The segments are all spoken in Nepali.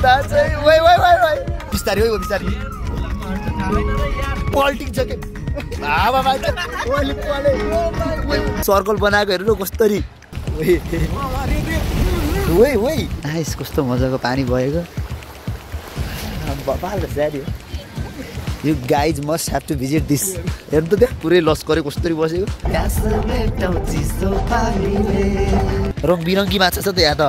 उता चाहिँ वै वै वै वै बिस्तारै हो बिस्तारै पल्टिन्छ के सर्कल बनाएको हेर्नु कसरी वै वै नाइस कस्तो मजाको पानी भएको जारी you. Guys must have to visit this हेर्नु त त्यहाँ पुरै लस्करे कसरी बसेको। रङ बिरङ्गी माछा छ त यहाँ त।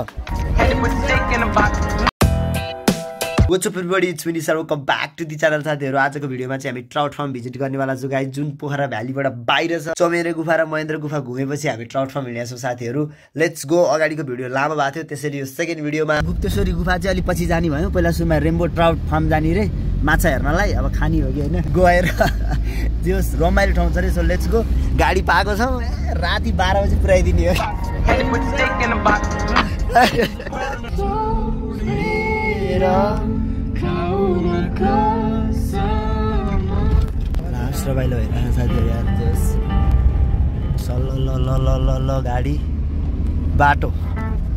What's up everybody, it's me Nisar, welcome back to the channel साथीहरू। आजको भिडियोमा चाहिँ हामी ट्राउट फार्म भिजिट गर्नेवाला छु गाई जुन पोखरा भ्यालीबाट बाहिर छ चमेरे गुफा र महेन्द्र गुफा घुमेपछि हामी ट्राउट फार्म हिँडेका छौँ साथीहरू। लेट्स गो अगाडिको भिडियो लामो भएको थियो त्यसरी यो सेकेन्ड भिडियोमा गुप्तेश्वरी गुफा चाहिँ अलिक पछि जाने भयो पहिला सुरुमा रेम्बो ट्राउट फार्म जाने रे माछा हेर्नलाई। अब खाने हो कि होइन? गएर त्यो रमाइलो ठाउँ छ अरे सो लेट्स गो गाडी पाएको छौँ। राति बाह्र बजी पुऱ्याइदिने हो। लास्ट रमाइलो भइरहेको साथीहरू यार जस सल ल ल ल ल गाडी बाटो।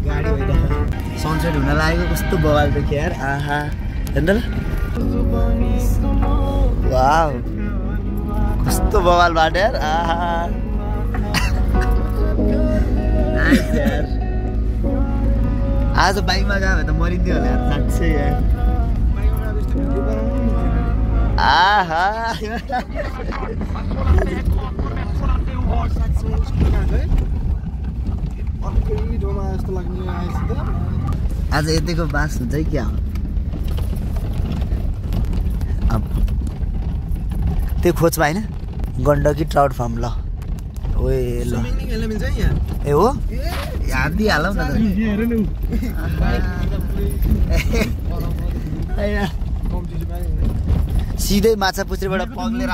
गाडी भइरहेको सनसेट हुन लागेको कस्तो बवाल देखियो यार। आहा। हेर्नु वाउ। कस्तो बवाल बाटो यार। आहा। आज बाइकमा गयो भने त मरिन्थ्यो होला यार। साँच्चै यार। आहा। आज यतिको बास हुन्छ है क्या? अब त्यो खोजमा होइन गण्डकी ट्राउट फार्म ल। ओए ल। ए हो? याद दिइहालौँ न त। सिधै माछा पुछ्रीबाट पग्लेर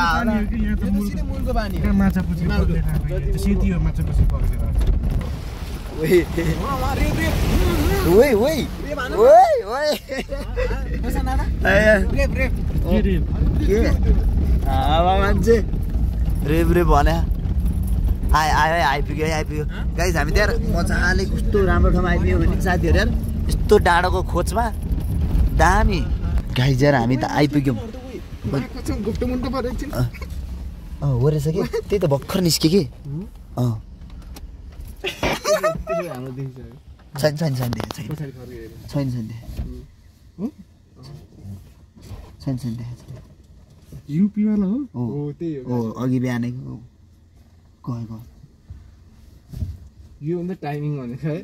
मान्छे। रेब रेब भने आयो आयो है, आइपुग्यो है आइपुग्यो। गाइज हामी त्यहाँ मजाले कस्तो राम्रो ठाउँमा आइपुग्यो भने साथीहरू यार यस्तो डाँडोको खोजमा दामी। गाइज यार हामी त आइपुग्यौँ। हो रहेछ कि त्यही त भर्खर निस्क्यो कि अँ छैन छैन छैन छैन छैन छैन छैन युपीवाला हो हो हो अघि बिहानैको यो भन्दा टाइमिङ भनेको है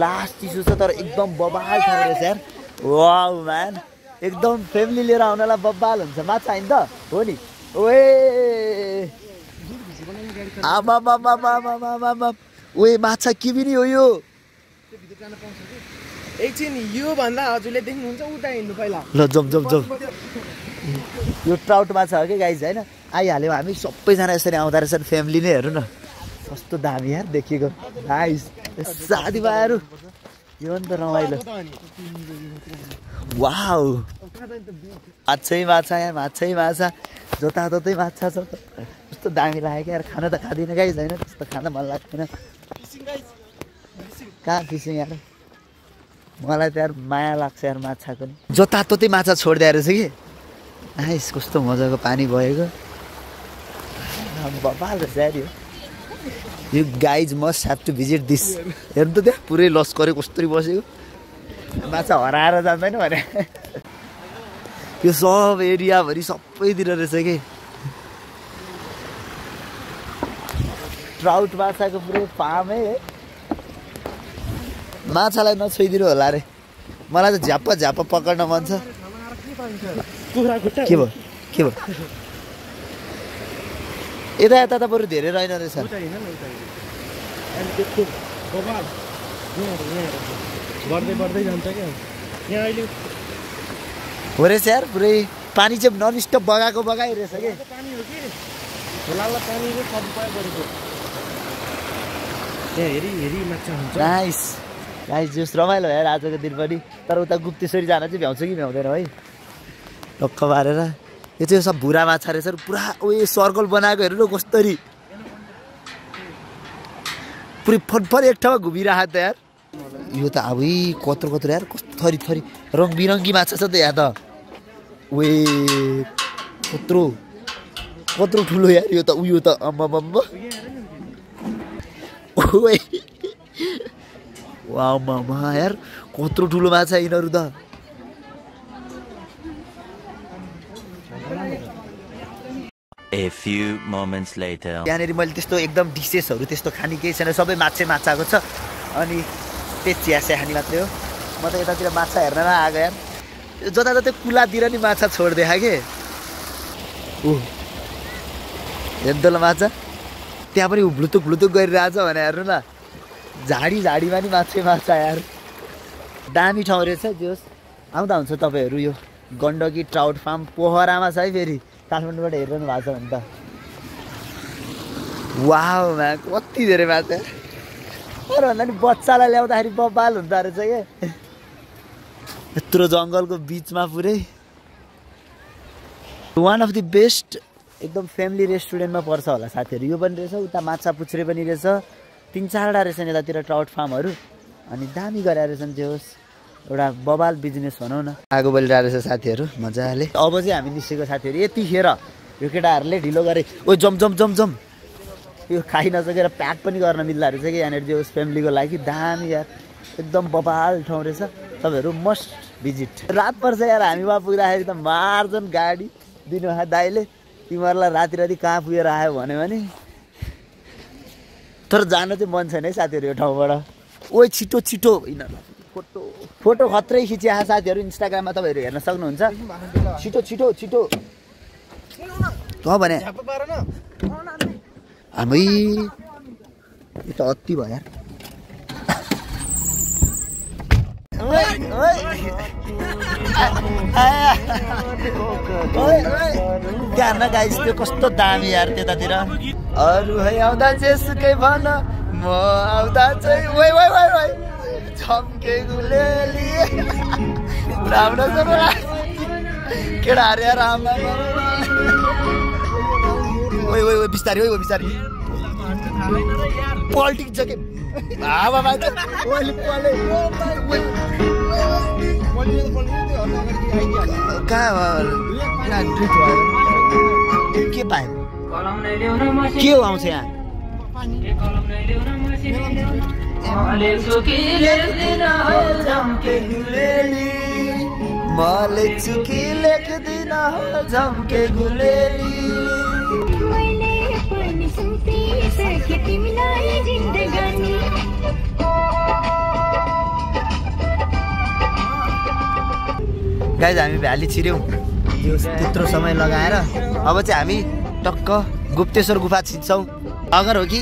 लास्ट चिसो छ तर एकदम बबाल ठाउँ रहेछ यार वाउ म्यान एकदम फ्यामिली लिएर आउनलाई बब्बाल हुन्छ। माछा होइन त। हो नि? ओए! आमा ओए माछा के पनि हो यो? एकछिन यो भन्दा हजुरले देख्नुहुन्छ उता हिँड्नु पहिला। ल जम जम जम। यो ट्राउट माछा हो कि गाइज होइन? आइहाल्यौँ हामी। सबैजना यसरी आउँदो रहेछ फ्यामिली नै हेर्नु न। कस्तो दामी यार देखिएको। साथीभाइहरू यो नि त रमाइलो। वाउ माछै माछा यहाँ माछै माछा। जताततै माछा छ कस्तो दामी लाग्यो क्या? खान त खाँदिनँ गाइज होइन? त्यस्तो खान मन लाग्दैन। कहाँ फिसिङ यार? मलाई त यार माया लाग्छ यार माछाको नि। जताततै माछा छोडिदिए रहेछ कि? नाइस कस्तो मजाको पानी भएको। यो। You guys must have to visit this हेर्नु त त्यहाँ पुरै लस्करे कस्तरी बसेको माछा हराएर जाँदैन भने यो सब एरियाभरि सबैतिर रहेछ कि ट्राउट माछाको पुरै फार्मै है माछालाई नछोइदिनु होला अरे मलाई त झ्याप्प झ्याप्प पक्र्न मन छ के भयो के भयो यता यता त बरु धेरै रहेन रहेछ बढ्दै बढ्दै जान्छ क्या। यहाँ अहिले हो रहेछ यार पुरै पानी चाहिँ नन स्टप बगाएको बगाइ रहेछ कि। पानी हो कि? खोलाला पानीले सबै गरेको। त्यहाँ हेरी हेरी माछा हुन्छ। नाइस नाइस जुस रमाइलो यार आजको दिन पनि। तर उता गुप्तेश्वरी जान चाहिँ भ्याउँछ कि भ्याउँदैन है? टक्क पारेर यो चाहिँ सब भुरा माछा रहेछ पुरा उयो सर्कल बनाएको हेर्नु न कसरी पुरै फटफट एक ठाउँमा घुमिरहेको त यार। यो त अब कत्रो कत्रो यार कस्तो थरी थरी। रङ बिरङ्गी माछा छ त यहाँ त। वे कत्रो कत्रो ठुलो यार यो त उयो त अम्म ओए वामा यार कत्रो ठुलो माछा यिनीहरू त। A few moments later. यहाँनिर मैले त्यस्तो एकदम डिसेसहरू त्यस्तो खाने केही छैन। सबै माछे माछाको छ। अनि त्यही चिया खाने मात्रै हो। म त यतातिर माछा हेर्नमा आएको यार जताततै कुलातिर नि माछा छोडिदिए के? ऊ हेर्दो माछा। त्यहाँ पनि भ्लुतुक भ्लुतुक गरिरहेछ भने हेर्नु न। झाडी झाडीमा नि माछे माछा यार। दामी ठाउँ रहेछ जोस्। आउँदा हुन्छ तपाईँहरू यो गण्डकी ट्राउट फार्म पोखरामा छ है फेरि। काठमाडौँबाट हेरिरहनु भएको छ भने त। वाहमा कति धेरै माछा। अरूभन्दा नि बच्चालाई ल्याउँदाखेरि बबाल हुँदो रहेछ के? यत्रो जङ्गलको बिचमा पुरै। वान अफ दि बेस्ट एकदम फ्यामिली रेस्टुरेन्टमा पर्छ होला साथीहरू। यो पनि रहेछ उता माछा पुच्छ्रे पनि रहेछ। तिन चारवटा रहेछन् यतातिर ट्राउट फार्महरू अनि दामी गरेर रहेछन् त्यो होस्। एउटा बबाल बिजनेस भनौँ न। आगो बलिरहेको रहेछ साथीहरू मजाले। अब चाहिँ हामी निस्केको साथीहरू यतिखेर यो केटाहरूले ढिलो गरे। ओ जम जम जम जम। यो खाइ नसकेर प्याक पनि गर्न मिल्दो रहेछ कि यहाँनिर उस फ्यामिलीको लागि। दामी यार एकदम बबाल ठाउँ रहेछ। तपाईँहरू मस्ट भिजिट रात पर्छ यार हामी वहाँ पुग्दाखेरि त मार्छन् गाडी दिनुभयो दाइले। तिमीहरूलाई राति राति कहाँ पुगेर आयो भन्यो भने। तर जानु चाहिँ मन छैन है साथीहरू यो ठाउँबाट। ओ छिटो छिटो। यिनीहरूलाई फोटो। फोटो खत्रै खिचिया साथीहरू इन्स्टाग्राममा तपाईँहरू हेर्न सक्नुहुन्छ। छिटो छिटो छिटो। भने हामी यो त अति भयो यार। ध्यान गाइस त्यो कस्तो दामी यार त्यतातिर। अरू है आउँदा जेसुकै भन म आउँदा चाहिँ वै वै वै वै। झम्के गुलेली। राम्रो छ केटाहरू यार आमा ओइ ओइ बिस्तारै ओइ बिस्तारै। के हावा मान्छ ओइले पले कहाँ के पायो के हो आउँछ यहाँ? मले चुकी लेख्दिन झम्के गुलेली। मैले पनि सुम्पिसके तिमीलाई जिन्दगानी गाइज हामी भ्याली छिर्यौँ। त्यो त्यत्रो समय लगाएर। अब चाहिँ हामी टक्क गुप्तेश्वर गुफा छिन्छौँ अगर हो कि?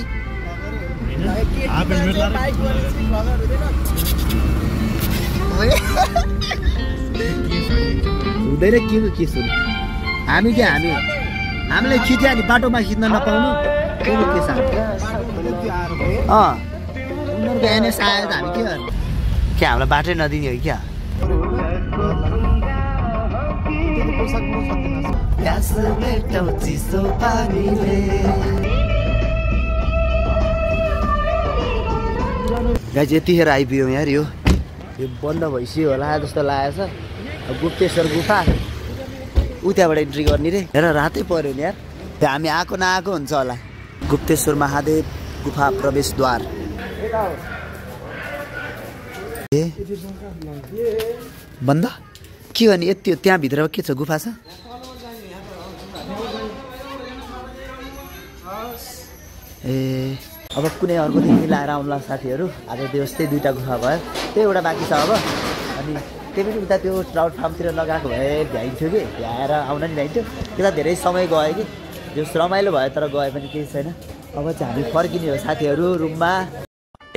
हुँदैन के को सुन? हामी के हामी? हामीलाई खिच्यो नि बाटोमा खिच्न नपाउनु। एनएस आयो त हामी के गर्नु? के हामीलाई बाटै नदिने हो क्या? गाइज यतिखेर आइपुग्यौँ यार यो यो बन्द भइसक्यो होला जस्तो लागेको छ। गुप्तेश्वर गुफा। ऊ त्यहाँबाट इन्ट्री गर्ने रे। हेर रातै पऱ्यो नि यार। त्यो हामी आएको नआएको हुन्छ होला। गुप्तेश्वर महादेव गुफा प्रवेशद्वार। ए बन्द? के भने यति त्यहाँभित्र के छ गुफा छ? ए अब कुनै अर्कोदेखि मिलाएर आउँला साथीहरू। आज त्यो यस्तै दुइटा गुफा भयो। त्यही एउटा बाँकी छ अब। अनि त्यही पनि उता त्यो ट्राउट फार्मतिर लगाएको भए भ्याइन्थ्यो कि भ्याएर आउन नि भ्याइन्थ्यो। त्यता धेरै समय गयो कि जो रमाइलो भयो तर गए पनि केही छैन। अब चाहिँ हामी फर्किने हो साथीहरू रुममा।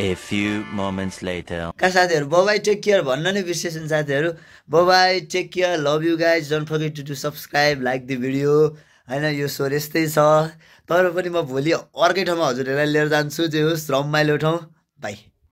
A few moments later. का साथीहरू बबाई टेक केयर भन्न नै बिर्सेछन् साथीहरू। Bye bye take care love you guys don't forget to do subscribe like the video होइन यो सो यस्तै छ। तर पनि म भोलि अर्कै ठाउँमा हजुरहरूलाई लिएर जान्छु जे होस् रमाइलो ठाउँ। बाई